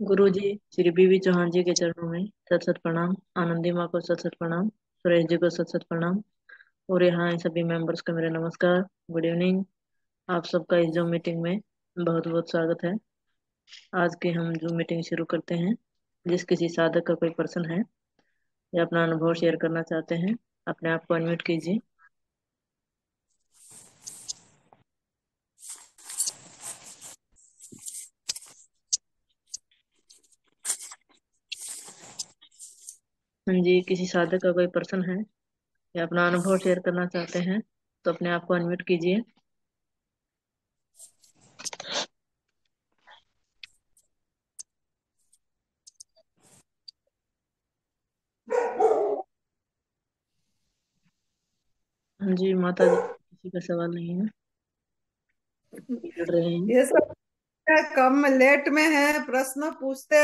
गुरु जी श्री बीवी चौहान जी के चरणों में सत सत प्रणाम, आनंदी माँ को सत सत प्रणाम, सुरेश जी को सत सत प्रणाम, और यहाँ सभी मेंबर्स का मेरा नमस्कार गुड इवनिंग आप सबका इस जूम मीटिंग में बहुत बहुत स्वागत है। आज की हम जूम मीटिंग शुरू करते हैं, जिस किसी साधक का कोई पर्सन है, या अपना अनुभव शेयर करना चाहते हैं, अपने आप को अनम्यूट कीजिए। हाँ जी, किसी साधक का कोई पर्सन है या अपना अनुभव शेयर करना चाहते हैं तो अपने आप को अनम्यूट कीजिए। हाँ जी, माता जी, किसी का सवाल नहीं है। हैं ये सब कम लेट में है, प्रश्न पूछते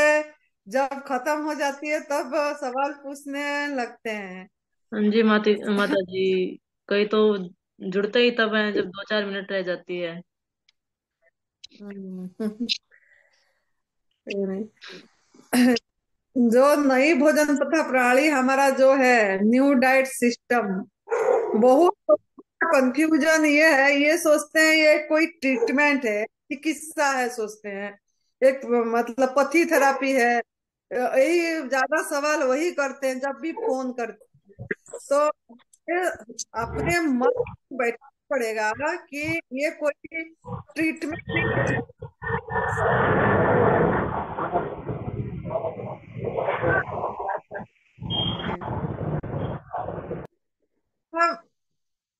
जब खत्म हो जाती है तब सवाल पूछने लगते हैं। हाँ जी माता माता जी कई तो जुड़ते ही तब हैं जब दो चार मिनट रह जाती है। जो नई भोजन प्रथा प्रणाली हमारा जो है न्यू डाइट सिस्टम बहुत कंफ्यूजन ये है ये सोचते हैं ये कोई ट्रीटमेंट है चिकित्सा है सोचते हैं। एक मतलब पथी थेरापी है यही ज़्यादा सवाल वही करते हैं, जब भी फ़ोन करते हैं। तो अपने मन बैठना पड़ेगा कि ये कोई ट्रीटमेंट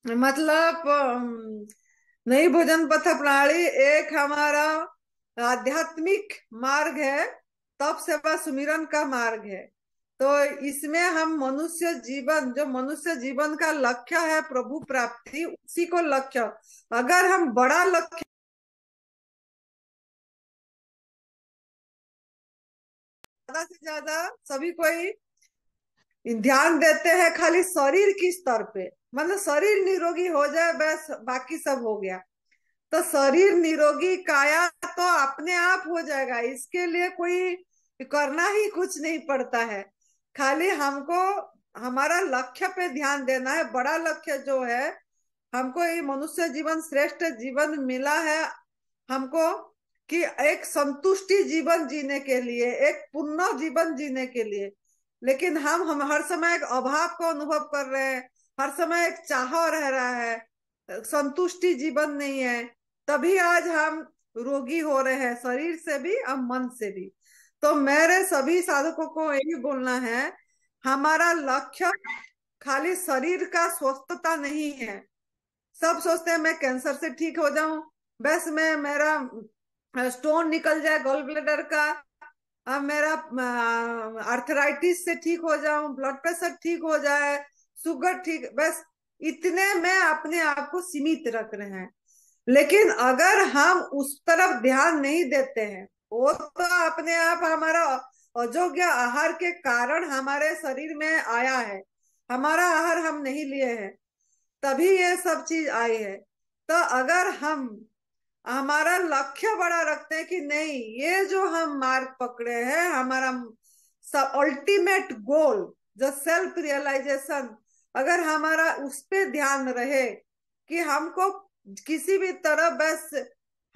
नहीं मतलब नई भोजन पथ प्रणाली एक हमारा आध्यात्मिक मार्ग है। तप सेवा सुमिरन का मार्ग है। तो इसमें हम मनुष्य जीवन, जो मनुष्य जीवन का लक्ष्य है प्रभु प्राप्ति, उसी को लक्ष्य। अगर हम बड़ा लक्ष्य ज़्यादा से ज़्यादा सभी कोई ध्यान देते हैं खाली शरीर की स्तर पे मतलब शरीर निरोगी हो जाए, बस बाकी सब हो गया। तो शरीर निरोगी, काया तो अपने आप हो जाएगा। इसके लिए कोई करना ही कुछ नहीं पड़ता है। खाली हमको, हमारा लक्ष्य पे ध्यान देना है। बड़ा लक्ष्य जो है, हमको ये मनुष्य जीवन, श्रेष्ठ जीवन मिला है हमको कि एक संतुष्टि जीवन जीने के लिए, एक पूर्ण जीवन जीने के लिए। लेकिन हम हम हर समय एक अभाव को अनुभव कर रहे हैं, हर समय एक चाह रह रहा है, संतुष्टि जीवन नहीं है। तभी आज हम रोगी हो रहे हैं, शरीर से भी और मन से भी। तो मेरे सभी साधकों को यही बोलना है, हमारा लक्ष्य खाली शरीर का स्वस्थता नहीं है। सब सोचते हैं मैं कैंसर से ठीक हो जाऊँ, बस मैं, मेरा स्टोन निकल जाए गोल ब्लेडर का, अब मेरा आर्थराइटिस से ठीक हो जाऊँ ब्लड प्रेशर ठीक हो जाए शुगर ठीक, बस इतने में अपने आप को सीमित रख रहे हैं। लेकिन अगर हम उस तरफ़ ध्यान नहीं देते हैं वो तो अपने आप हमारा अयोग्य आहार के कारण हमारे शरीर में आया है। हमारा आहार हम नहीं लिए हैं। तभी ये सब चीज़ आई है। तो अगर हम, हमारा लक्ष्य बड़ा रखते हैं कि नहीं, ये जो हम मार्ग पकड़े हैं, हमारा अल्टीमेट गोल जो सेल्फ रियलाइजेशन अगर हमारा उस पर ध्यान रहे कि हमको किसी भी तरह बस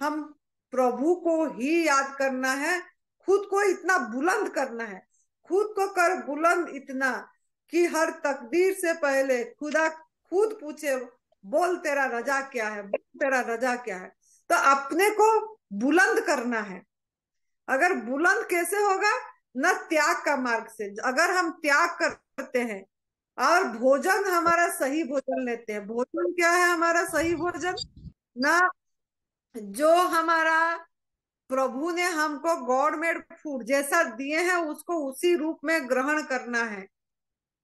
हम प्रभु को ही याद करना है, खुद को इतना बुलंद करना है। खुद को कर बुलंद इतना कि हर तकदीर से पहले खुदा खुद पूछे, बोल तेरा रजा क्या है, बोल तेरा रजा क्या है। तो अपने को बुलंद करना है। अगर बुलंद कैसे होगा? न त्याग का मार्ग से। अगर हम त्याग करते हैं और भोजन हमारा सही भोजन लेते हैं। भोजन क्या है हमारा सही भोजन? ना जो हमारा प्रभु ने हमको गॉड मेड फ़ूड जैसा दिए हैं, उसको उसी रूप में ग्रहण करना है।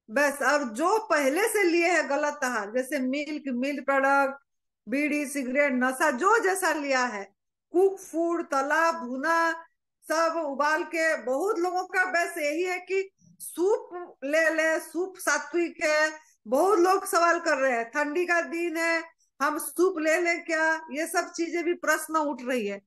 बस, और जो पहले से लिए है गलत आहार, जैसे मिल्क मिल्क प्रोडक्ट, बीड़ी, सिगरेट, नशा, जो जैसा लिया है, कुक फ़ूड, तला, भुना, सब उबाल के, बहुत लोगों का बस यही है कि सूप ले ले, सूप सात्विक है, बहुत लोग सवाल कर रहे हैं, ठंडी का दिन है हम सूप ले ले क्या? ये सब चीज़ें भी प्रश्न उठ रही है।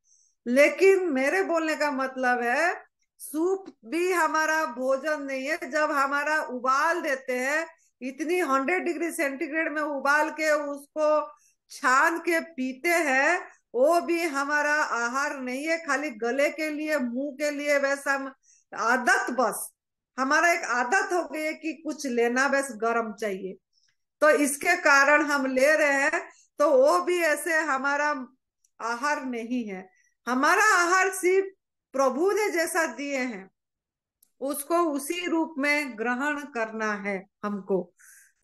लेकिन मेरे बोलने का मतलब है, सूप भी हमारा भोजन नहीं है। जब हमारा उबाल देते हैं, इतनी हंड्रेड डिग्री सेंटीग्रेड में उबाल के उसको छान के पीते हैं, वो भी हमारा आहार नहीं है। खाली गले के लिए, मुँह के लिए वैसा आदत बस। हमारा एक आदत हो गई है कि कुछ लेना बस गर्म चाहिए। तो इसके कारण हम ले रहे हैं। तो वो भी ऐसे हमारा आहार नहीं है। हमारा आहार सिर्फ़ प्रभु ने जैसा दिए हैं, उसको उसी रूप में ग्रहण करना है हमको।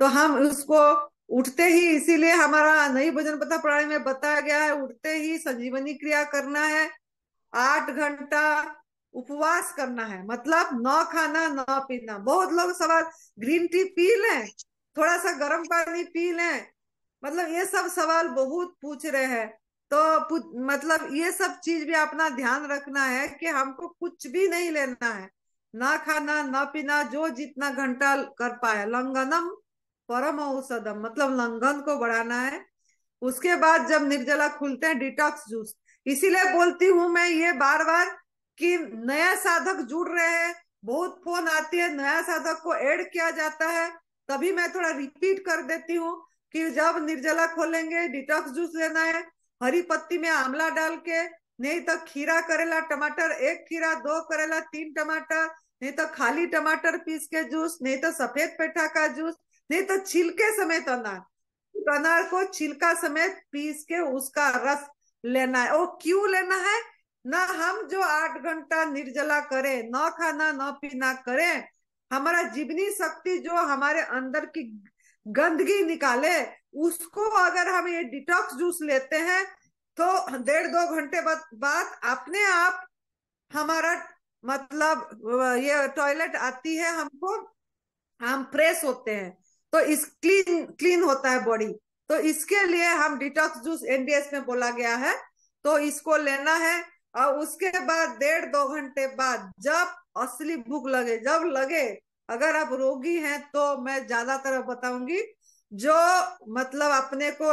तो हम उसको उठते ही इसीलिए हमारा नई भोजन पता प्रणाली में बताया गया है, उठते ही संजीवनी क्रिया करना है, आठ घंटा उपवास करना है। मतलब न खाना, न पीना। बहुत लोग सवाल ग्रीन टी पी लें, थोड़ा सा गर्म पानी पी लें मतलब ये सब सवाल बहुत पूछ रहे हैं। तो मतलब ये सब चीज़ भी अपना ध्यान रखना है कि हमको कुछ भी नहीं लेना है। ना खाना, ना पीना, जो जितना घंटा कर पाए। लंगनम परम औषधम मतलब लंघन को बढ़ाना है। उसके बाद जब निर्जला खुलते हैं, डिटॉक्स जूस। इसीलिए बोलती हूँ मैं ये बार बार कि नया साधक जुड़ रहे हैं। बहुत फ़ोन आती है, नया साधक को ऐड किया जाता है। तभी मैं थोड़ा रिपीट कर देती हूँ। कि जब निर्जला खोलेंगे, डिटॉक्स जूस लेना है, हरी पत्ती में आंवला डाल के, नहीं तो खीरा करेला, टमाटर एक खीरा, दो करेला, तीन टमाटर, नहीं तो खाली टमाटर पीस के जूस, नहीं तो सफ़ेद पेठा का जूस, नहीं तो छिलके समेत अनार। अनार को छिलका समेत पीस के उसका रस लेना है। और क्यों लेना है? ना हम जो आठ घंटा निर्जला करें, न खाना, न पीना करें, हमारा जीवनी शक्ति जो हमारे अंदर की गंदगी निकाले, उसको अगर हम ये डिटॉक्स जूस लेते हैं तो डेढ़ दो घंटे बाद अपने आप हमारा मतलब ये टॉयलेट आती है, हमको, हम फ्रेश होते हैं। तो इस क्लीन क्लीन होता है बॉडी तो इसके लिए हम डिटॉक्स जूस एनडीएस में बोला गया है। तो इसको लेना है, और उसके बाद, डेढ़ दो घंटे बाद, जब असली भूख लगे, जब लगे अगर आप रोगी हैं तो मैं ज़्यादातर बताऊँगी, जो मतलब अपने को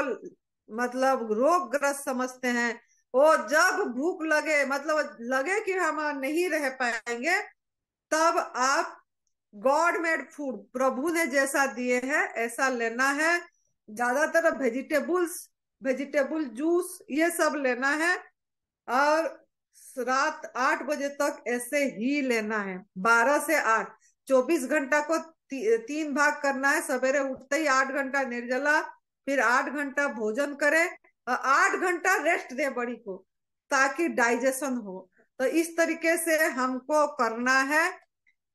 मतलब रोग ग्रस्त समझते हैं, वो जब भूख लगे मतलब लगे कि हम नहीं रह पाएँगे, तब आप गॉड मेड फ़ूड, प्रभु ने जैसा दिए हैं, ऐसा लेना है। ज़्यादातर वेजिटेबल्स, वेजिटेबल जूस, ये सब लेना है और रात आठ बजे तक ऐसे ही लेना है, बारह से आठ। चौबीस घंटा को ती, तीन भाग करना है। सवेरे उठते ही आठ घंटा निर्जला फिर आठ घंटा भोजन करे और आठ घंटा रेस्ट दे बड़ी को ताकि डाइजेशन हो। तो इस तरीके से हमको करना है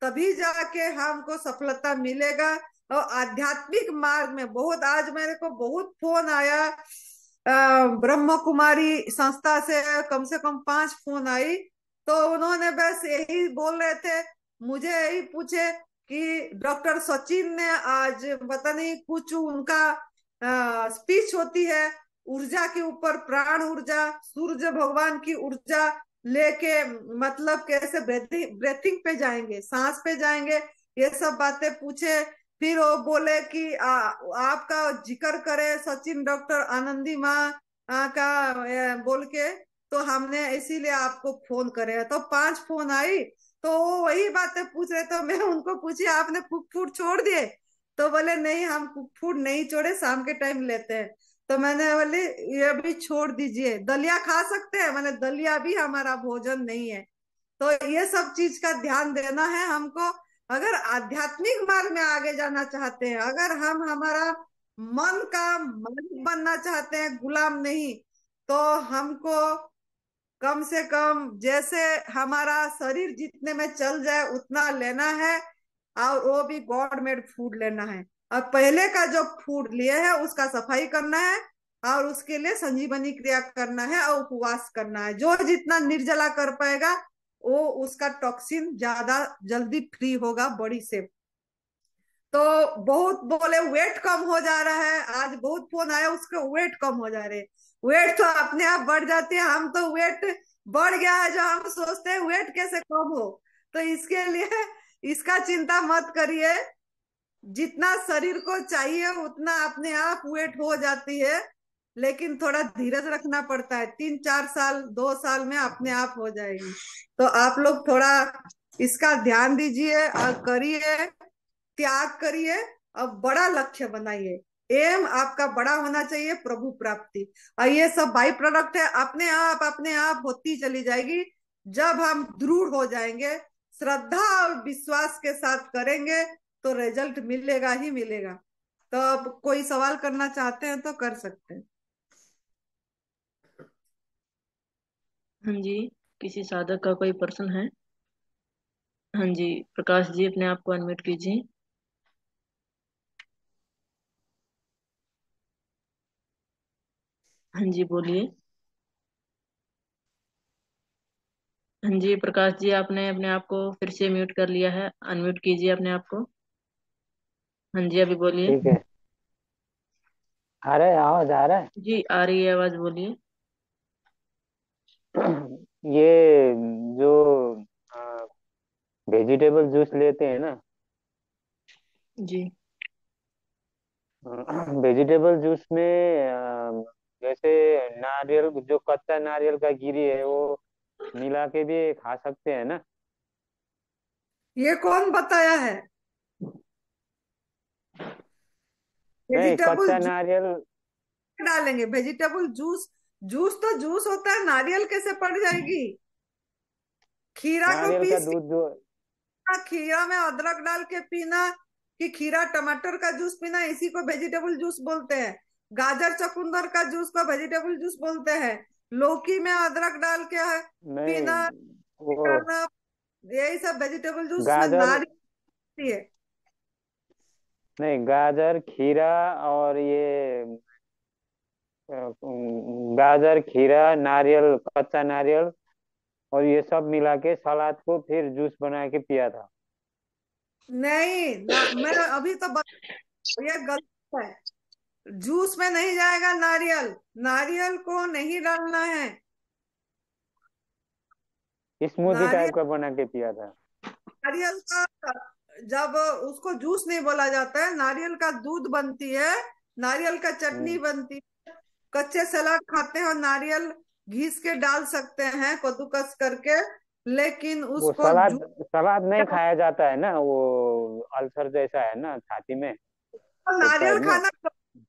तभी जाके हमको सफलता मिलेगा। और आध्यात्मिक मार्ग में बहुत आज मेरे को बहुत फ़ोन आया। ब्रह्म कुमारी संस्था से कम से कम पाँच फ़ोन आई। तो उन्होंने बस यही बोल रहे थे मुझे यही पूछे कि डॉक्टर सचिन ने आज पता नहीं कुछ उनका स्पीच होती है ऊर्जा के ऊपर प्राण ऊर्जा सूर्य भगवान की ऊर्जा लेके मतलब कैसे ब्रेथिंग पे जाएँगे सांस पे जाएँगे ये सब बातें पूछे। फिर वो बोले कि आ, आपका ज़िक्र करे सचिन डॉक्टर आनंदी माँ का बोल के तो हमने इसीलिए आपको फ़ोन करे। तो पाँच फ़ोन आई तो वही बातें पूछ रहे तो मैं उनको पूछी, आपने कुक फ़ूड छोड़ दिए? तो बोले, नहीं, हम कुक फ़ूड नहीं छोड़े, शाम के टाइम लेते हैं। तो मैंने बोले, ये भी छोड़ दीजिए। दलिया खा सकते हैं मैंने दलिया भी हमारा भोजन नहीं है। तो ये सब चीज़ का ध्यान देना है हमको। अगर आध्यात्मिक मार्ग में आगे जाना चाहते हैं, अगर हम हमारा मन का मालिक बनना चाहते हैं, गुलाम नहीं तो हमको कम से कम जैसे हमारा शरीर जितने में चल जाए उतना लेना है, और वो भी गॉड मेड फ़ूड लेना है। और पहले का जो फ़ूड लिए है, उसका सफ़ाई करना है, और उसके लिए संजीवनी क्रिया करना है, और उपवास करना है। जो जितना निर्जला कर पाएगा, वो उसका टॉक्सिन ज़्यादा जल्दी फ्री होगा बॉडी से। तो बहुत बोले वेट कम हो जा रहा है। आज बहुत फ़ोन आया, उसके वेट कम हो जा रहे वेट तो अपने आप बढ़ जाते हैं। हम तो वेट बढ़ गया है जो हम सोचते हैं, वेट कैसे कम हो? तो इसके लिए इसका चिंता मत करिए। जितना शरीर को चाहिए, उतना अपने आप वेट हो जाती है। लेकिन थोड़ा धीरज रखना पड़ता है। तीन, चार साल, दो साल में अपने आप हो जाएगी। तो आप लोग थोड़ा इसका ध्यान दीजिए और करिए, त्याग करिए। और बड़ा लक्ष्य बनाइए। एम आपका बड़ा होना चाहिए, प्रभु प्राप्ति। और ये सब बाई प्रोडक्ट है, अपने आप अपने आप होती चली जाएगी। जब हम दृढ़ हो जाएँगे, श्रद्धा और विश्वास के साथ करेंगे तो रिज़ल्ट मिलेगा ही मिलेगा। तो अब कोई सवाल करना चाहते हैं तो कर सकते हैं। हाँ जी, किसी साधक का कोई प्रश्न है? हाँ जी, प्रकाश जी, अपने आप को अनम्यूट कीजिए। हाँ जी बोलिए। हाँ जी प्रकाश जी आपने अपने आप को फिर से म्यूट कर लिया है। अनम्यूट कीजिए अपने आप को। हाँ जी अभी बोलिए। ठीक है। आ रहा है? आवाज़ आ रहा है? जी आ रही है आवाज़ बोलिए। ये जो वेजिटेबल जूस लेते हैं ना? जी। वेजिटेबल जूस में अ, जैसे नारियल जो कच्चा नारियल का गिरी है वो मिला के भी खा सकते हैं ना? ये कौन बताया है? नहीं कच्चा नारियल डालेंगे। वेजिटेबल जूस जूस तो जूस होता है नारियल कैसे पड़ जाएगी? खीरा को पीस दूध खीरा में अदरक डाल के पीना कि खीरा टमाटर का जूस पीना इसी को वेजिटेबल जूस बोलते हैं। गाजर चकुंदर का जूस को वेजिटेबल जूस बोलते हैं। लौकी में अदरक डाल के नहीं पीना करना यही सब वेजिटेबल जूस में नारियल है। नहीं गाजर खीरा और ये गाजर खीरा नारियल कच्चा नारियल और ये सब मिला के सलाद को फिर जूस बना के पिया था। नहीं ना मैं अभी तो बत, ये गलत है। जूस में नहीं जाएगा नारियल। नारियल को नहीं डालना है। स्मूदी टाइप का बना के पिया था। नारियल का जब उसको जूस नहीं बोला जाता है नारियल का दूध बनती है नारियल का चटनी हम्म। बनती है। कच्चे सलाद खाते हैं और नारियल घिस के डाल सकते हैं कद्दूकस करके लेकिन उसको सलाद सलाद नहीं खाया जाता है ना वो अल्सर जैसा है ना छाती में। पेट नारियल खाना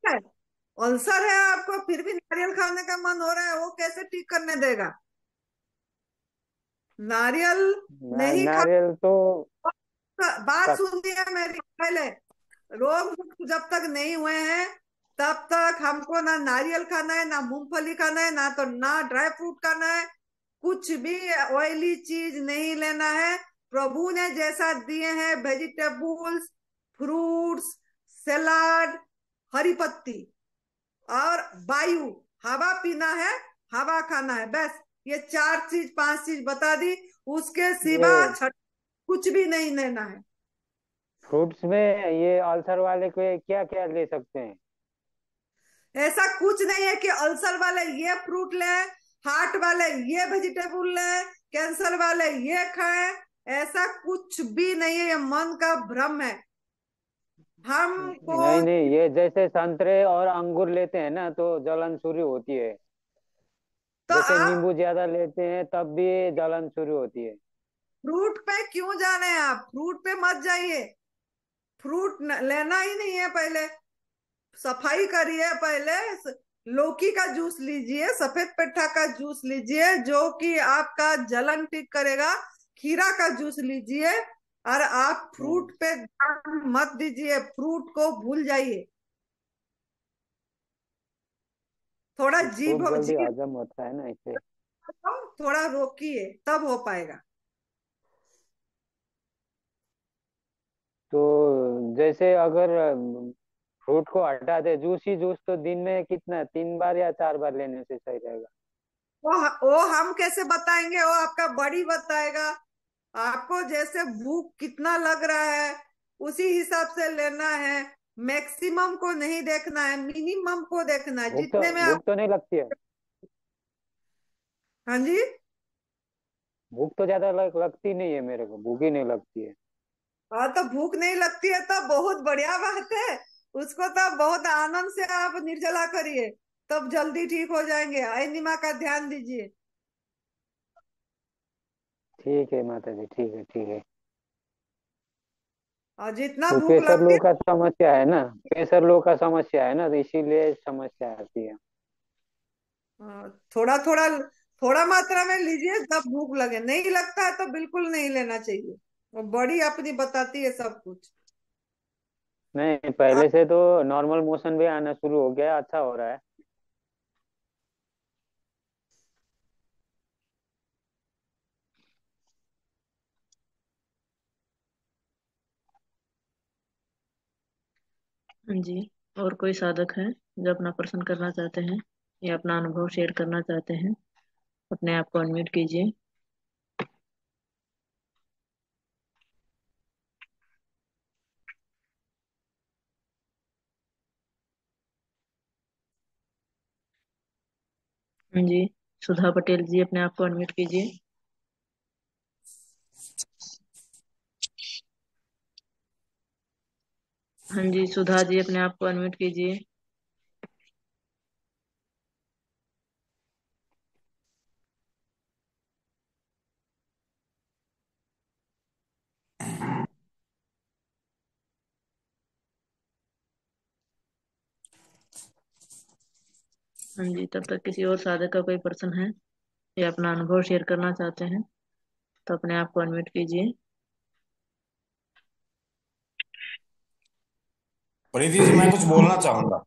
अल्सर है आपको फिर भी नारियल खाने का मन हो रहा है वो कैसे ठीक करने देगा? नारियल ना, नहीं नारियल तो बात सुनिए मेरी पहले। रोग मुक्त जब तक नहीं हुए हैं तब तक हमको ना नारियल खाना है ना मूंगफली खाना है ना तो ना ड्राई फ्रूट खाना है। कुछ भी ऑयली चीज़ नहीं लेना है। प्रभु ने जैसा दिए हैं वेजिटेबल्स फ्रूट्स सलाद हरी पत्ती और वायु हवा पीना है हवा खाना है। बस ये चार चीज़ पाँच चीज़ बता दी। उसके सिवा छठ कुछ भी नहीं लेना है। फ्रूट्स में ये अल्सर वाले को क्या क्या ले सकते हैं? ऐसा कुछ नहीं है कि अल्सर वाले ये फ्रूट ले हार्ट वाले ये वेजिटेबल ले कैंसर वाले ये खाए। ऐसा कुछ भी नहीं है। ये मन का भ्रम है। हमको नहीं नहीं ये जैसे संतरे और अंगूर लेते हैं ना तो जलन शुरू होती है। तो जैसे आप नींबू ज़्यादा लेते हैं तब भी जलन शुरू होती है। फ्रूट पे क्यों जा रहे हैं आप? फ्रूट पे मत जाइए। फ्रूट न- लेना ही नहीं है पहले। सफ़ाई करिए पहले। लौकी का जूस लीजिए सफ़ेद पेठा का जूस लीजिए जो कि आपका जलन ठीक करेगा। खीरा का जूस लीजिए। और आप फ्रूट हम्म पे ध्यान मत दीजिए फ्रूट को भूल जाइए। थोड़ा जीभ फ्रूट जल्दी जीभ हजम होता है ना इसे। थोड़ा रोकिए तब हो पाएगा। तो जैसे अगर फ्रूट को हटा दे जूस ही जूस तो दिन में कितना तीन बार या चार बार लेने से सही रहेगा? वो वो हम कैसे बताएँगे? वो आपका बॉडी बताएगा। आपको जैसे भूख कितना लग रहा है उसी हिसाब से लेना है। मैक्सिमम को नहीं देखना है मिनिमम को देखना है। तो जितने में आप तो नहीं लगती है। हाँ जी? भूख तो ज़्यादा लग, लगती नहीं है मेरे को भूख ही नहीं लगती है। हाँ तो भूख नहीं लगती है तो बहुत बढ़िया बात है। उसको तो बहुत आनंद से आप निर्जला करिए तब जल्दी ठीक हो जाएँगे। अनिमा का ध्यान दीजिए। ठीक है माता जी ठीक है ठीक है। और जितना वो भूख प्रेशर लगती लो है का समस्या है ना? प्रेशर लो का समस्या है ना? तो इसीलिए समस्या आती है। थोड़ा थोड़ा थोड़ा मात्रा में लीजिए जब भूख लगे। नहीं लगता है तो बिल्कुल नहीं लेना चाहिए। वो बॉडी अपनी बताती है सब कुछ। नहीं पहले से तो नॉर्मल मोशन भी आना शुरू हो गया अच्छा हो रहा है। जी। और कोई साधक है जो अपना प्रश्न करना चाहते हैं या अपना अनुभव शेयर करना चाहते हैं, अपने आप को अनम्यूट कीजिए। जी, सुधा पटेल जी, अपने आप को अनम्यूट कीजिए। हाँ जी, सुधा जी अपने आप को अनम्यूट कीजिए। हाँ जी, तब तक किसी और साधक का कोई प्रश्न है या अपना अनुभव शेयर करना चाहते हैं तो अपने आप को अनम्यूट कीजिए। प्रीति जी मैं कुछ बोलना चाहूँगा।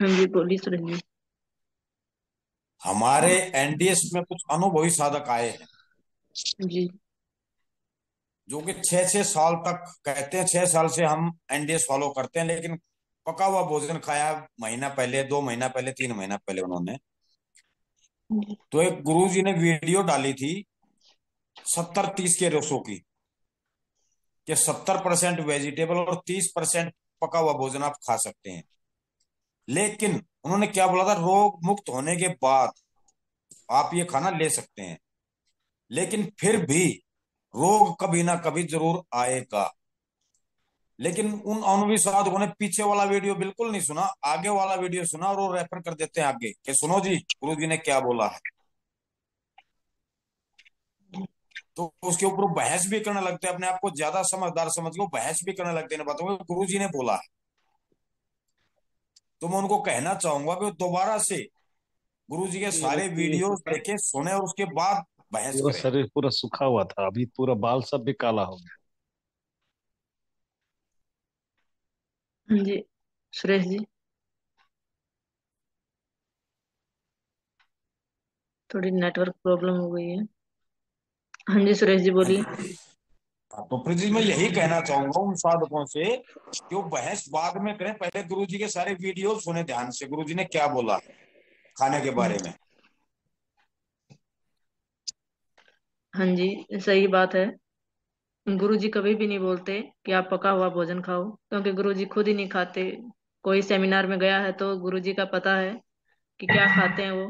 हाँ जी बोलिए सुरेश जी हमारे एनडीएस में कुछ अनुभवी साधक आए हैं। जी। जो कि छह छह साल तक कहते हैं छह साल से हम एनडीएस फॉलो करते हैं लेकिन पका हुआ भोजन खाया महीना पहले दो महीना पहले तीन महीना पहले उन्होंने। तो एक गुरु जी ने वीडियो डाली थी सत्तर तीस के रेशो की। कि सत्तर परसेंट वेजिटेबल और तीस परसेंट पका हुआ भोजन आप खा सकते हैं। लेकिन उन्होंने क्या बोला था? रोग मुक्त होने के बाद आप ये खाना ले सकते हैं। लेकिन फिर भी रोग कभी ना कभी ज़रूर आएगा। लेकिन उन अनुभवी साधकों ने पीछे वाला वीडियो बिल्कुल नहीं सुना, आगे वाला वीडियो सुना और वो रेफर कर देते हैं आगे कि सुनो जी गुरु जी ने क्या बोला है। तो उसके ऊपर बहस भी करने लगते हैं अपने आप को ज़्यादा समझदार समझ के बहस भी करने लगते हैं बातों में। गुरु जी ने बोला है तो मैं उनको कहना चाहूँगा कि दोबारा से गुरु जी के सारे वीडियो देखे सुने और उसके बाद बहस पूरा शरीर पूरा सूखा हुआ था अभी पूरा बाल सब भी काला हो गया। हाँ जी सुरेश जी। थोड़ी नेटवर्क प्रॉब्लम हो गई है। हाँ जी सुरेश जी बोलिए। तो प्रीति मैं यही कहना चाहूँगा उन साधकों से कि वो बहस बाद में करें। पहले गुरु जी के सारे वीडियो सुने ध्यान से। गुरु जी ने क्या बोला खाने के बारे में? हाँ जी सही बात है। गुरु जी कभी भी नहीं बोलते कि आप पका हुआ भोजन खाओ क्योंकि गुरु जी खुद ही नहीं खाते। कोई सेमिनार में गया है तो गुरु जी का पता है कि क्या खाते हैं वो।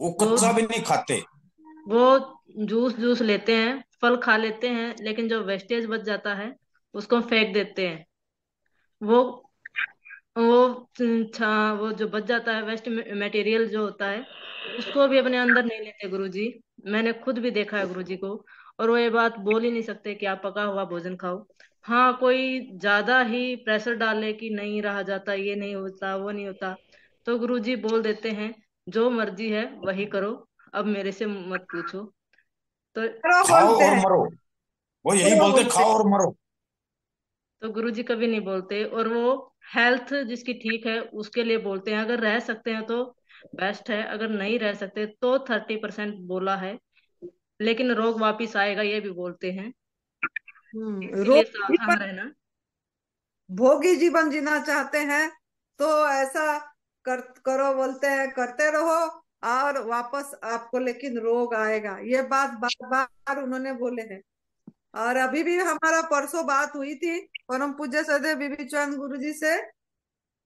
वो कच्चा भी नहीं खाते। वो जूस जूस लेते हैं, फल खा लेते हैं, लेकिन जो वेस्टेज बच जाता है, उसको फेंक देते हैं। वो वो वो जो बच जाता है वेस्ट मटेरियल जो होता है, उसको भी अपने अंदर नहीं लेते गुरुजी। मैंने खुद भी देखा है गुरुजी को, और वो ये बात बोल ही नहीं सकते कि आप पका हुआ भोजन खाओ। हाँ कोई ज़्यादा ही प्रेशर डाले कि नहीं, रहा जाता, ये नहीं होता, वो नहीं होता तो गुरुजी बोल देते हैं, जो मर्ज़ी है, वही करो। अब मेरे से मत पूछो। तो खाओ और मरो। वो यही बोलते बोलते खाओ और मरो। तो गुरुजी कभी नहीं बोलते और वो हेल्थ जिसकी ठीक है उसके लिए बोलते हैं। अगर रह सकते हैं तो बेस्ट है अगर नहीं रह सकते तो थर्टी परसेंट बोला है। लेकिन रोग वापिस आएगा ये भी बोलते हैं। हम्म, रोग सावधान रहना। भोगी जीवन जीना चाहते हैं तो ऐसा कर करो बोलते हैं करते रहो। और वापस आपको लेकिन रोग आएगा। ये बात बार बार उन्होंने बोले हैं। और अभी भी हमारा परसों बात हुई थी परम पूज्य सदैव बीबी चौहान गुरु जी से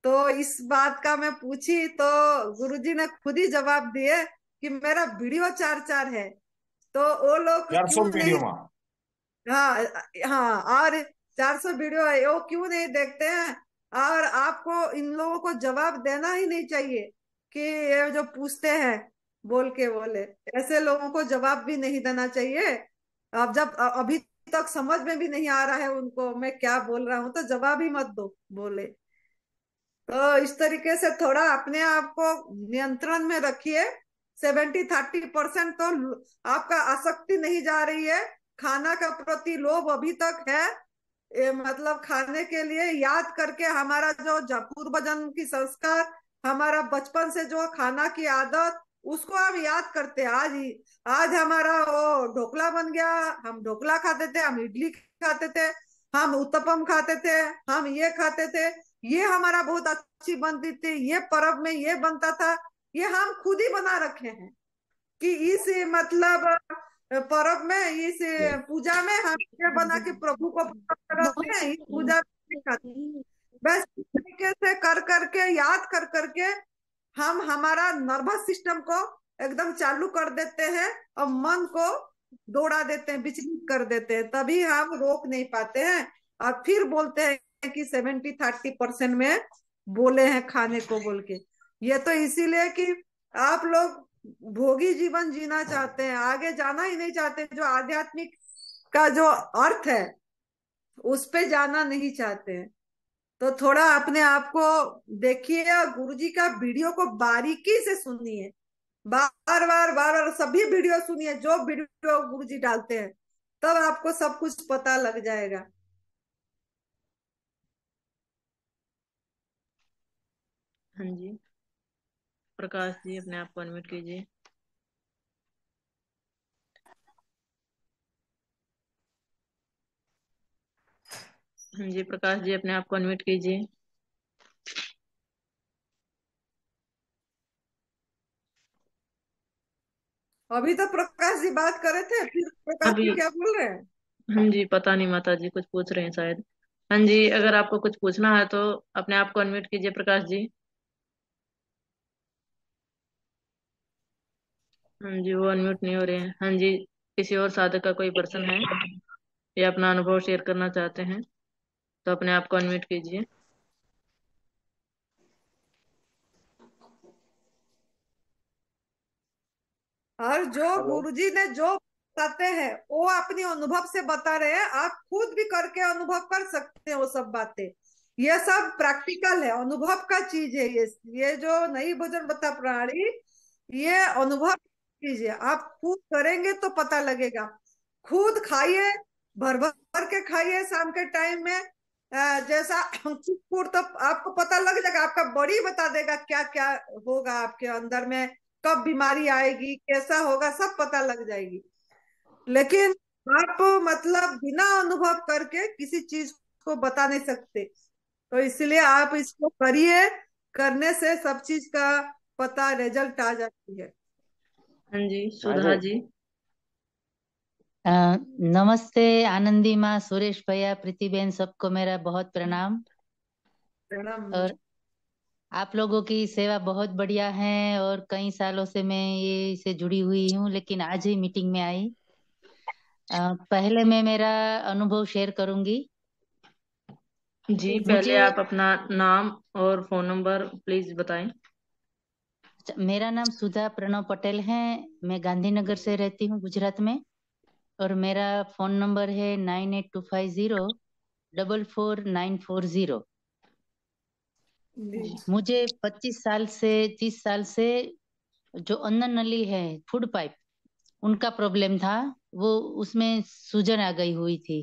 तो इस बात का मैं पूछी तो गुरु जी ने खुद ही जवाब दिए कि मेरा वीडियो चार चार है। तो वो लोग हाँ हाँ और चार सौ वीडियो है वो क्यों नहीं देखते हैं? और आपको इन लोगों को जवाब देना ही नहीं चाहिए। कि ये जो पूछते हैं बोल के बोले। ऐसे लोगों को जवाब भी नहीं देना चाहिए। अब जब अभी तक समझ में भी नहीं आ रहा है उनको मैं क्या बोल रहा हूँ तो जवाब ही मत दो बोले। तो इस तरीके से थोड़ा अपने आप को नियंत्रण में रखिए। सेवेंटी थर्टी परसेंट तो आपका आसक्ति नहीं जा रही है। खाना का प्रति लोभ अभी तक है। ए, मतलब खाने के लिए याद करके हमारा जो पूर्व जन्म की संस्कार हमारा बचपन से जो खाना की आदत, उसको हम याद करते आज ही, आज हमारा वो ढोकला बन गया। हम ढोकला खाते थे, हम इडली खाते थे, हम उत्तपम खाते थे, हम ये खाते थे। ये हमारा बहुत अच्छी बनती थी। ये पर्व में ये बनता था। ये हम खुद ही बना रखे हैं कि इस मतलब पर्व में, इस पूजा में हम ये बना के प्रभु को पूजा बस तरीके से कर करके, याद कर करके हम हमारा नर्वस सिस्टम को एकदम चालू कर देते हैं और मन को दौड़ा देते हैं, विचलित कर देते हैं। तभी हम रोक नहीं पाते हैं। और फिर बोलते हैं कि सेवेंटी थर्टी परसेंट में बोले हैं खाने को बोल के। ये तो इसीलिए कि आप लोग भोगी जीवन जीना चाहते हैं। आगे जाना ही नहीं चाहते। जो आध्यात्मिक का जो अर्थ है, उस पे जाना नहीं चाहते हैं। तो थोड़ा अपने आप को देखिए और गुरु जी का वीडियो को बारीकी से सुनिए। बार बार बार बार सभी वीडियो सुनिए, जो वीडियो गुरु जी डालते हैं, तब आपको सब कुछ पता लग जाएगा। हाँ जी। प्रकाश जी, अपने आप को अनम्यूट कीजिए। जी प्रकाश जी अपने आप को अनम्यूट कीजिए। अभी तो प्रकाश जी बात कर रहे थे फिर प्रकाश जी क्या बोल रहे हैं? हाँ जी पता नहीं माता जी कुछ पूछ रहे हैं शायद। हाँ जी अगर आपको कुछ पूछना है तो अपने आप को अनम्यूट कीजिए प्रकाश जी। हाँ जी वो अनम्यूट नहीं हो रहे हैं। हाँ जी किसी और साधक का कोई पर्सन है या अपना अनुभव शेयर करना चाहते हैं? तो अपने आप को अनम्यूट कीजिए। और जो गुरुजी ने जो बताते हैं वो अपनी अनुभव से बता रहे हैं। आप खुद भी करके अनुभव कर सकते हैं वो सब बातें। ये सब प्रैक्टिकल है। अनुभव का चीज़ है ये। ये जो नई भोजन बता प्रणाली ये अनुभव चीज़ है। आप खुद करेंगे तो पता लगेगा। खुद खाइए भर भर के खाइए शाम के टाइम में। जैसा तो आपको पता लग जाएगा आपका बॉडी बता देगा क्या क्या होगा आपके अंदर में कब बीमारी आएगी कैसा होगा सब पता लग जाएगी। लेकिन आप मतलब बिना अनुभव करके किसी चीज़ को बता नहीं सकते। तो इसलिए आप इसको करिए करने से सब चीज़ का पता रिज़ल्ट आ जाती है। हाँ जी सुधा जी। नमस्ते आनंदी माँ सुरेश भैया प्रीति प्रीतिबेन सबको मेरा बहुत प्रणाम। प्रणाम। और आप लोगों की सेवा बहुत बढ़िया है और कई सालों से मैं ये से जुड़ी हुई हूँ लेकिन आज ही मीटिंग में आई। पहले मैं मेरा अनुभव शेयर करूँगी। जी पहले आप अपना नाम और फ़ोन नंबर प्लीज़ बताएँ। मेरा नाम सुधा प्रणव पटेल है। मैं गांधीनगर से रहती हूँ गुजरात में। और मेरा फ़ोन नंबर है nine eight two five zero double four nine four zero. मुझे 25 साल से 30 साल से जो अन्न नली है फ़ूड पाइप उनका प्रॉब्लम था। वो उसमें सूजन आ गई हुई थी।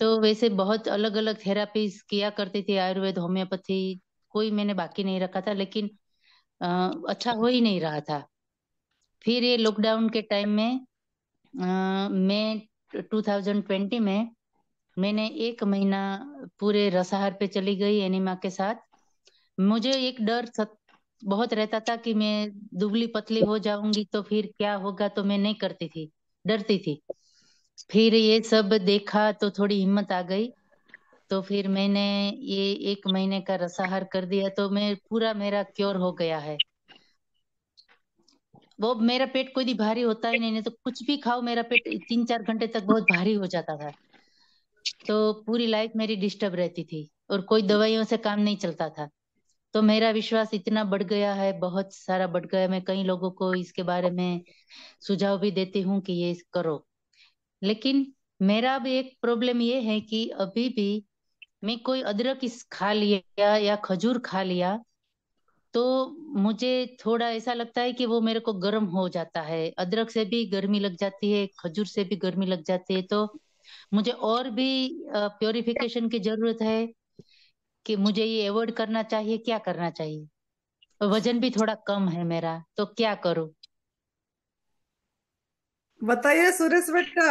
तो वैसे बहुत अलग अलग थेरापीज किया करती थी आयुर्वेद होम्योपैथी कोई मैंने बाकी नहीं रखा था लेकिन अ, अच्छा हो ही नहीं रहा था। फिर ये लॉकडाउन के टाइम में मैं 2020 में मैंने एक महीना पूरे रसाहर पे चली गई एनिमा के साथ। मुझे एक डर सत, बहुत रहता था कि मैं दुबली पतली हो जाऊँगी तो फिर क्या होगा तो मैं नहीं करती थी डरती थी। फिर ये सब देखा तो थोड़ी हिम्मत आ गई तो फिर मैंने ये एक महीने का रसाहार कर दिया तो मैं पूरा मेरा क्योर हो गया है। वो मेरा पेट कोई भी भारी होता ही नहीं नहीं तो कुछ भी खाओ, मेरा पेट तीन चार घंटे तक बहुत भारी हो जाता था। तो पूरी लाइफ मेरी डिस्टर्ब रहती थी और कोई दवाइयों से काम नहीं चलता था। तो मेरा विश्वास इतना बढ़ गया है, बहुत सारा बढ़ गया मैं कई लोगों को इसके बारे में सुझाव भी देती हूँ कि ये करो। लेकिन मेरा भी एक प्रॉब्लम ये है कि अभी भी मैं कोई अदरक खा लिया या खजूर खा लिया तो मुझे थोड़ा ऐसा लगता है कि वो मेरे को गर्म हो जाता है। अदरक से भी गर्मी लग जाती है खजूर से भी गर्मी लग जाती है तो मुझे और भी प्योरिफिकेशन की ज़रूरत है कि मुझे ये अवॉइड करना चाहिए क्या करना चाहिए? वज़न भी थोड़ा कम है मेरा तो क्या करूँ? बताइए सुरेश बेटा।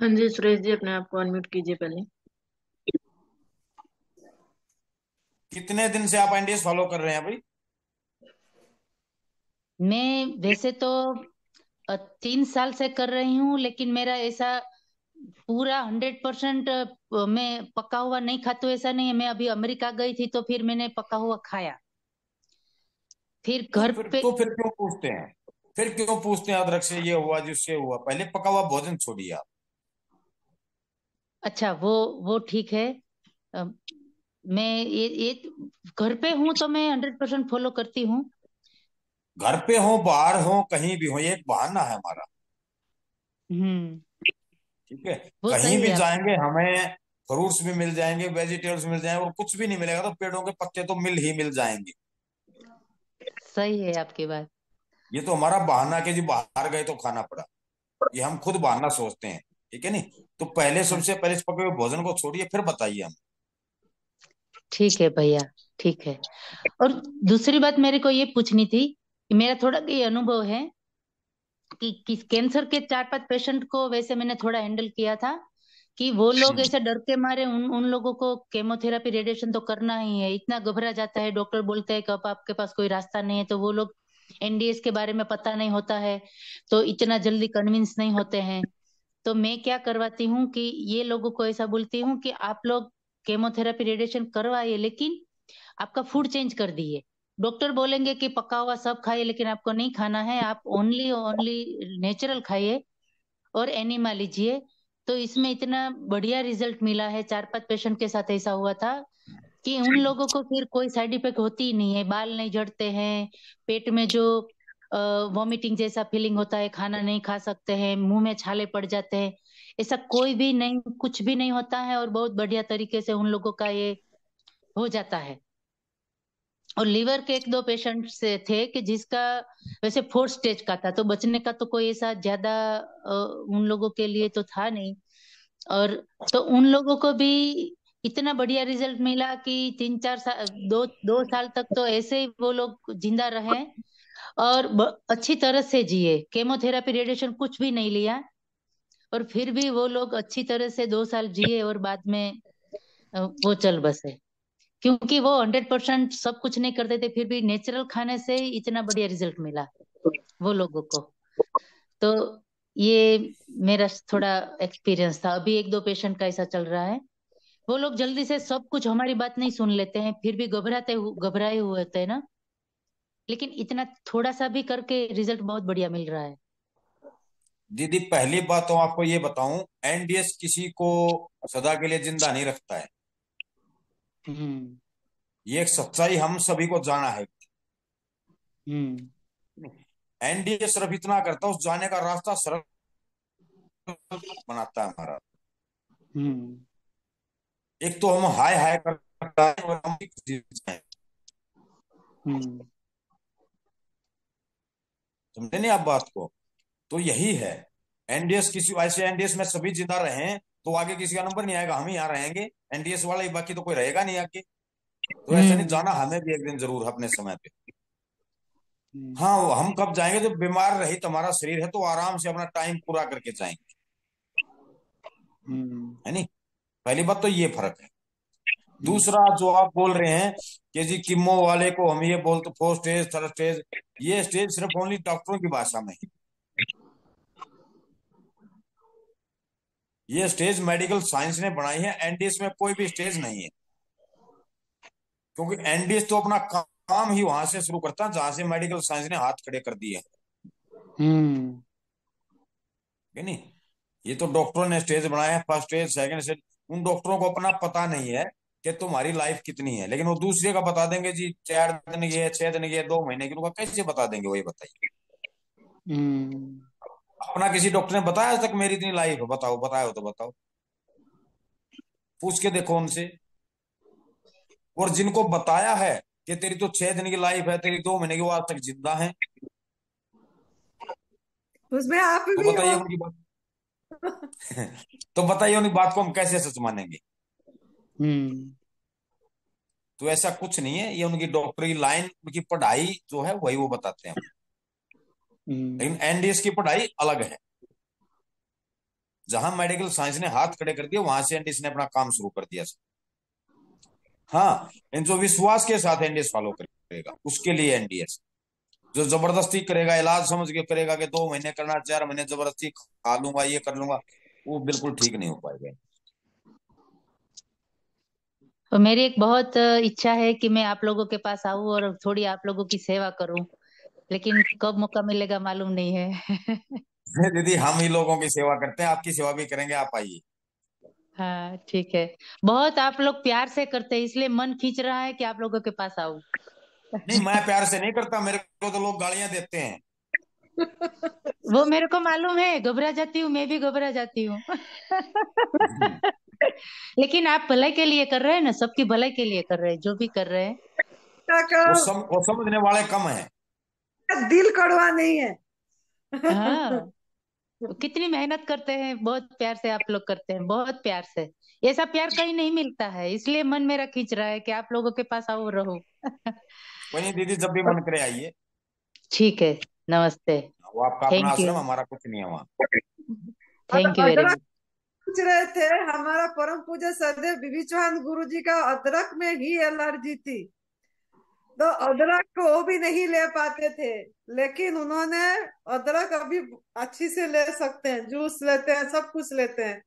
हाँ जी सुरेश जी अपने आप को अनम्यूट कीजिए पहले। कितने दिन से आप एनडीएस फॉलो कर रहे हैं भाई? मैं वैसे तो तीन साल से कर रही हूँ लेकिन मेरा ऐसा पूरा हंड्रेड परसेंट मैं पका हुआ नहीं खाती ऐसा नहीं है। मैं अभी अमेरिका गई थी तो फिर मैंने पका हुआ खाया। फिर तो घर फिर पे तो फिर क्यों पूछते हैं? फिर क्यों पूछते हैं अदरक से ये हुआ जिससे हुआ। पहले पका हुआ भोजन छोड़िए आप। अच्छा वो वो ठीक है। मैं ये ये घर पे हूँ तो मैं हंड्रेड परसेंट फॉलो करती हूँ। घर पे हो बाहर हो कहीं भी हो ये एक बहाना है हमारा। हम्म। ठीक है? कहीं भी है। जाएँगे हमें फ्रूट्स भी मिल जाएँगे वेजिटेबल्स मिल जाएँगे और कुछ भी नहीं मिलेगा तो पेड़ों के पत्ते तो मिल ही मिल जाएँगे। सही है आपकी बात। ये तो हमारा बहाना के जी बाहर गए तो खाना पड़ा। ये हम खुद बहाना सोचते हैं। ठीक है नहीं तो पहले सबसे पहले इस पके भोजन को छोड़िए फिर बताइए हम। ठीक है भैया ठीक है। और दूसरी बात मेरे को ये पूछनी थी कि मेरा थोड़ा ये अनुभव है कि किस कैंसर के चार पाँच पेशेंट को वैसे मैंने थोड़ा हैंडल किया था कि वो लोग ऐसे डर के मारे उन उन लोगों को केमोथेरेपी रेडिएशन तो करना ही है। इतना घबरा जाता है डॉक्टर बोलते हैं कि अब आपके पास कोई रास्ता नहीं है तो वो लोग एनडीएस के बारे में पता नहीं होता है तो इतना जल्दी कन्विंस नहीं होते हैं। तो मैं क्या करवाती हूँ कि ये लोगों को ऐसा बोलती हूँ कि आप लोग केमोथेरेपी रेडिएशन करवाइए लेकिन आपका फ़ूड चेंज कर दिए। डॉक्टर बोलेंगे कि पका हुआ सब खाइए लेकिन आपको नहीं खाना है आप ओनली ओनली नेचुरल खाइए और एनिमा लीजिए। तो इसमें इतना बढ़िया रिज़ल्ट मिला है चार पाँच पेशेंट के साथ ऐसा हुआ था कि उन लोगों को फिर कोई साइड इफ़ेक्ट होती ही नहीं है बाल नहीं झड़ते हैं पेट में जो वॉमिटिंग जैसा फीलिंग होता है खाना नहीं खा सकते हैं मुँह में छाले पड़ जाते हैं। ऐसा कोई भी नहीं, कुछ भी नहीं होता है और बहुत बढ़िया तरीके से उन लोगों का ये हो जाता है। और लीवर के एक दो पेशेंट से थे कि जिसका वैसे फोर्थ स्टेज का था तो बचने का तो कोई ऐसा ज़्यादा उन लोगों के लिए तो था नहीं। और तो उन लोगों को भी इतना बढ़िया रिज़ल्ट मिला कि तीन चार साल दो दो साल तक तो ऐसे ही वो लोग ज़िंदा रहे और अच्छी तरह से जिए। केमोथेरेपी रेडिएशन कुछ भी नहीं लिया। और फिर भी वो लोग अच्छी तरह से दो साल जिए और बाद में वो चल बसे। क्योंकि वो हंड्रेड परसेंट सब कुछ नहीं करते थे, फिर भी नेचुरल खाने से इतना बढ़िया रिज़ल्ट मिला वो लोगों को। तो ये मेरा थोड़ा एक्सपीरियंस था। अभी एक दो पेशेंट का ऐसा चल रहा है। वो लोग जल्दी से सब कुछ हमारी बात नहीं सुन लेते हैं, फिर भी घबराते घबराए हुए होते हैं ना। लेकिन इतना थोड़ा सा भी करके रिज़ल्ट बहुत बढ़िया मिल रहा है। दीदी पहली बात तो आपको ये बताऊँ एनडीएस किसी को सदा के लिए ज़िंदा नहीं रखता है। ये एक सच्चाई हम सभी को जाना है। एनडीए सिर्फ़ इतना करता उस जाने का रास्ता सरल बनाता है हमारा। एक तो हम हाय हाय करता है समझे नहीं आप बात को? तो यही है। एनडीएस किसी ऐसे एनडीएस में सभी ज़िंदा रहे तो आगे किसी का नंबर नहीं आएगा हम ही यहाँ रहेंगे। एनडीएस वाला ही बाकी तो कोई रहेगा नहीं आगे। तो ऐसा नहीं जाना हमें भी एक दिन ज़रूर अपने समय पे। हाँ हम कब जाएँगे? जब बीमार रही तुम्हारा शरीर है तो आराम से अपना टाइम पूरा करके जाएँगे। है नहीं? पहली बात तो ये फ़र्क है। दूसरा जो आप बोल रहे हैं कि जी किमो वाले को हम ये बोलते फोर्थ स्टेज थर्ड स्टेज ये स्टेज सिर्फ़ ओनली डॉक्टरों की भाषा में ही। ये स्टेज मेडिकल साइंस ने बनाई है एनडीएस में कोई भी स्टेज नहीं है। क्योंकि एनडीएस तो अपना काम ही वहाँ से शुरू करता है जहाँ से मेडिकल साइंस ने हाथ खड़े कर दिए है। नहीं? ये तो डॉक्टरों ने स्टेज बनाया है फ़र्स्ट स्टेज सेकंड स्टेज। उन डॉक्टरों को अपना पता नहीं है कि तुम्हारी लाइफ कितनी है लेकिन वो दूसरे का बता देंगे जी चार दिन की है छह दिन की है दो महीने की उनका कैसे बता देंगे वही बताइए। हम्म। अपना किसी डॉक्टर ने बताया आज तक मेरी इतनी लाइफ है बताओ बताया तो बताओ। पूछ के देखो उनसे। और जिनको बताया है कि तेरी तो छह दिन की लाइफ है तेरी दो महीने की वो आज तक ज़िंदा है। उसमें आप तो बताइए उनकी बात। तो बताइए उनकी बात को हम कैसे सच मानेंगे? हम्म। तो ऐसा कुछ नहीं है ये उनकी डॉक्टर की लाइन उनकी पढ़ाई जो है वही वो बताते हैं। लेकिन एनडीएस की पढ़ाई अलग है। जहाँ मेडिकल साइंस ने हाथ खड़े कर दिए वहाँ से एनडीएस ने अपना काम शुरू कर दिया हाँ इन जो विश्वास के साथ एनडीएस फॉलो करेगा उसके लिए एनडीएस जो ज़बरदस्ती करेगा इलाज समझ के करेगा कि दो महीने करना चार महीने ज़बरदस्ती खा लूँगा ये कर लूँगा वो बिल्कुल ठीक नहीं हो पाएगा। तो मेरी एक बहुत इच्छा है कि मैं आप लोगों के पास आऊँ और थोड़ी आप लोगों की सेवा करूँ। लेकिन कब मौका मिलेगा मालूम नहीं है। दीदी हम ही लोगों की सेवा करते हैं आपकी सेवा भी करेंगे आप आइए। हाँ ठीक है। बहुत आप लोग प्यार से करते हैं इसलिए मन खींच रहा है कि आप लोगों के पास आऊँ। नहीं मैं प्यार से नहीं करता मेरे को तो लोग गालियाँ देते हैं। वो मेरे को मालूम है घबरा जाती हूँ मैं भी घबरा जाती हूँ। लेकिन आप भलाई के लिए कर रहे हैं ना सबकी भलाई के लिए कर रहे हैं जो भी कर रहे हैं। वो सम वो समझने वाले कम है। दिल कड़वा नहीं है। हाँ। तो कितनी मेहनत करते हैं बहुत प्यार से आप लोग करते हैं बहुत प्यार से। ऐसा प्यार कहीं नहीं मिलता है इसलिए मन मेरा खींच रहा है कि आप लोगों के पास आओ रहो। कोई दीदी जब भी मन करे आइए। ठीक है नमस्ते। वो आपका अपना आश्रम हमारा कुछ नहीं है वहाँ। थैंक यू वेरी मच पूछ रहे थे हमारा परम पूज्य सदैव बीबी चौहान गुरु जी का अदरक में ही एलर्जी थी। तो अदरक को वो भी नहीं ले पाते थे लेकिन उन्होंने अदरक अभी अच्छी से ले सकते हैं जूस लेते हैं सब कुछ लेते हैं।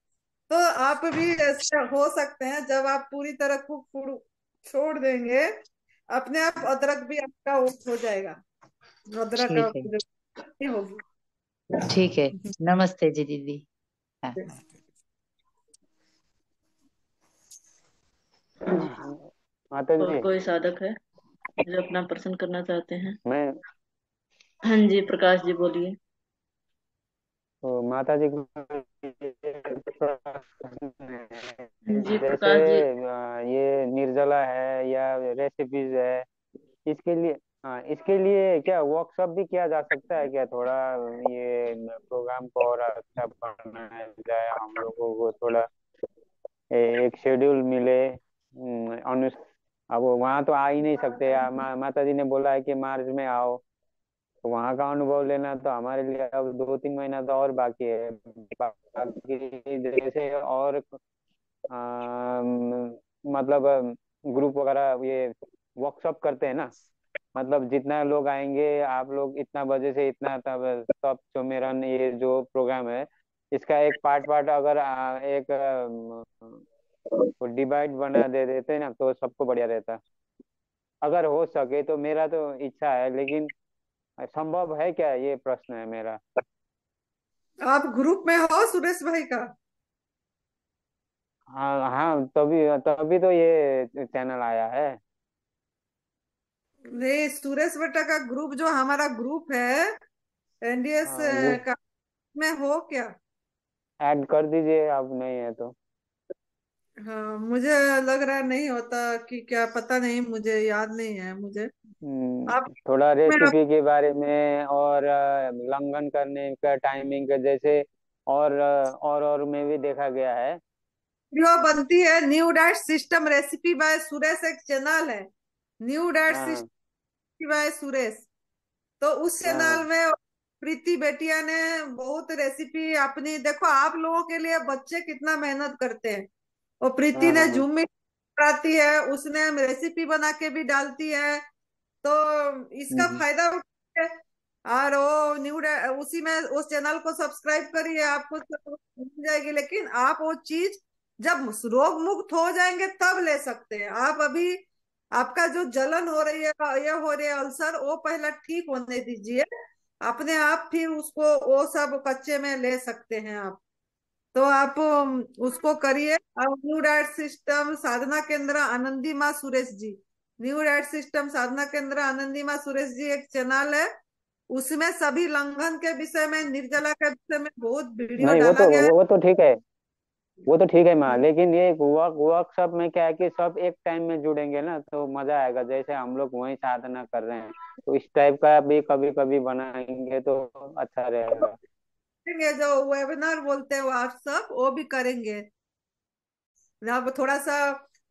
तो आप भी ऐसे हो सकते हैं जब आप पूरी तरह कुक फ़ूड छोड़ देंगे अपने आप अदरक भी आपका हो जाएगा। अदरक है। होगी। ठीक है। नमस्ते जी दीदी। हाँ। माता जी। कोई साधक है? जो अपना प्रश्न करना चाहते हैं। मैं हाँ जी प्रकाश जी बोलिए। तो माता जी जी प्रकाश जी। ये निर्जला है या रेसिपीज़ है इसके लिए हाँ इसके लिए क्या वर्कशॉप भी किया जा सकता है क्या? थोड़ा ये प्रोग्राम को और अच्छा बनाया जाए हम लोगों को थोड़ा एक शेड्यूल मिले हम्म, अनु अब वहाँ तो आ ही नहीं सकते मा, माता जी ने बोला है कि मार्च में आओ। तो वहाँ का अनुभव लेना तो हमारे लिए अब दो तीन महीना तो और बाकी है। बाकी जैसे और अम, मतलब ग्रुप वगैरह ये वर्कशॉप करते हैं ना। मतलब जितना लोग आएँगे आप लोग इतना बजे से इतना तब तब सुमेरन ये जो प्रोग्राम है इसका एक पार्ट पार्ट अगर आ, एक डिवाइड बना दे देते ना तो सबको बढ़िया रहता अगर हो सके तो मेरा तो इच्छा है लेकिन संभव है क्या? ये प्रश्न है मेरा। आप ग्रुप में हो सुरेश भाई का? हाँ हाँ तभी तभी तो ये चैनल आया है। नहीं सुरेश बेटा का ग्रुप जो हमारा ग्रुप है एनडीएस हाँ, का में हो क्या? ऐड कर दीजिए अब नहीं है तो। हाँ मुझे लग रहा नहीं होता कि क्या पता नहीं मुझे याद नहीं है मुझे। हम्म, आप थोड़ा रेसिपी के बारे में और लंघन करने का टाइमिंग का जैसे और और और में भी देखा गया है। वीडियो बनती है new diet system recipe by Suresh एक चैनल है। न्यू डाइट हाँ। सिस्टम बाय सुरेश तो उस हाँ। चैनल में प्रीति बेटिया ने बहुत रेसिपी अपनी देखो आप लोगों के लिए बच्चे कितना मेहनत करते हैं। और प्रीति हाँ ने हाँ जूम मीट कराती है उसने रेसिपी बना के भी डालती है। तो इसका हम्म, फ़ायदा उठाइए। और वो न्यू उसी में उस चैनल को सब्सक्राइब करिए आपको मिल जाएगी। लेकिन आप वो चीज़ जब रोग मुक्त हो जाएँगे तब ले सकते हैं। आप अभी आपका जो जलन हो रही है ये हो रही है अल्सर वो पहला ठीक होने दीजिए। अपने आप फिर उसको वो सब कच्चे में ले सकते हैं आप। तो आप उसको करिए और new diet system Sadhana Kendra Anandi Maa Suresh ji new diet system Sadhana Kendra Anandi Maa Suresh ji एक चैनल है उसमें सभी लंघन के विषय में निर्जला के विषय में बहुत वीडियो नहीं वो डाला तो गया वो तो ठीक है वो तो ठीक है माँ लेकिन ये वर्क वर्कशॉप में क्या है कि सब एक टाइम में जुड़ेंगे ना तो मज़ा आएगा जैसे हम लोग वही साधना कर रहे हैं तो इस टाइप का भी कभी कभी बनाएँगे तो अच्छा रहेगा करेंगे जो वेबिनार बोलते हैं आप सब वो भी करेंगे। अब थोड़ा सा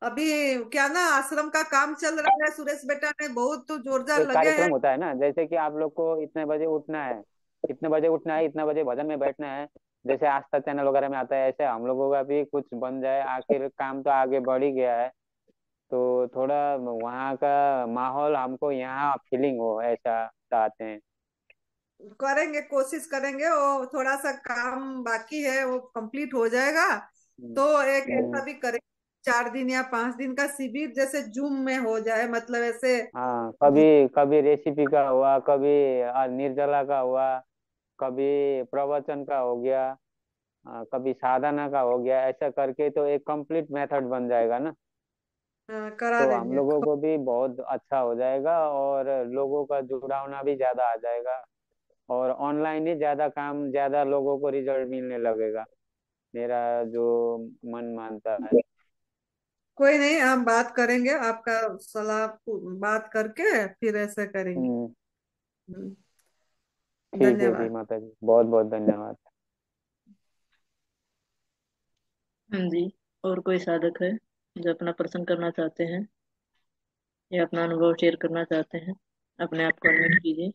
अभी क्या ना आश्रम का काम चल रहा है सुरेश बेटा ने बहुत तो जोरदार लगे कार्यक्रम हैं। होता है ना जैसे कि आप लोग को इतने बजे उठना है इतने बजे उठना है इतने बजे भजन में बैठना है जैसे आस्था चैनल वगैरह में आता है ऐसे हम लोगों का भी कुछ बन जाए आखिर काम तो आगे बढ़ ही गया है। तो थोड़ा वहाँ का माहौल हमको यहाँ फीलिंग हो ऐसा चाहते हैं। करेंगे कोशिश करेंगे वो थोड़ा सा काम बाकी है वो कंप्लीट हो जाएगा। तो एक ऐसा हम्म, भी करेंगे चार दिन या पाँच दिन का शिविर जैसे जूम में हो जाए मतलब ऐसे हाँ कभी कभी रेसिपी का हुआ कभी निर्जला का हुआ कभी प्रवचन का हो गया आ, कभी साधना का हो गया ऐसा करके तो एक कंप्लीट मेथड बन जाएगा ना। हाँ, करा तो हम लोगों को भी बहुत अच्छा हो जाएगा और लोगों का जुड़ावना भी ज़्यादा आ जाएगा। और ऑनलाइन ही ज़्यादा काम ज़्यादा लोगों को रिज़ल्ट मिलने लगेगा। मेरा जो मन मानता है। कोई नहीं हम बात करेंगे आपका सलाह बात करके फिर ऐसे करेंगे। हम्म, हम्म, ठीक है जी माता जी बहुत बहुत धन्यवाद। हाँ जी और कोई साधक है जो अपना प्रश्न करना चाहते हैं? या अपना अनुभव शेयर करना चाहते हैं? अपने आप को अनम्यूट कीजिए।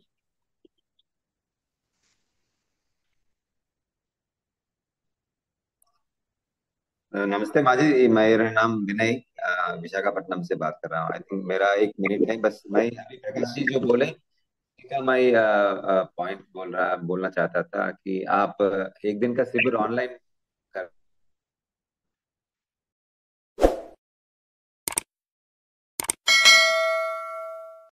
नमस्ते माजी मेरा नाम विनय विशाखापट्टनम से बात कर रहा हूँ। आई थिंक मेरा एक मिनट है, बस मैं हरि प्रकाश जी जो बोले का मैं पॉइंट बोल रहा, बोलना चाहता था कि आप एक दिन का शिविर ऑनलाइन